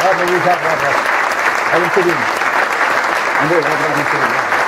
Have a week, have, have, have. I will put in. And wait, I have to put in.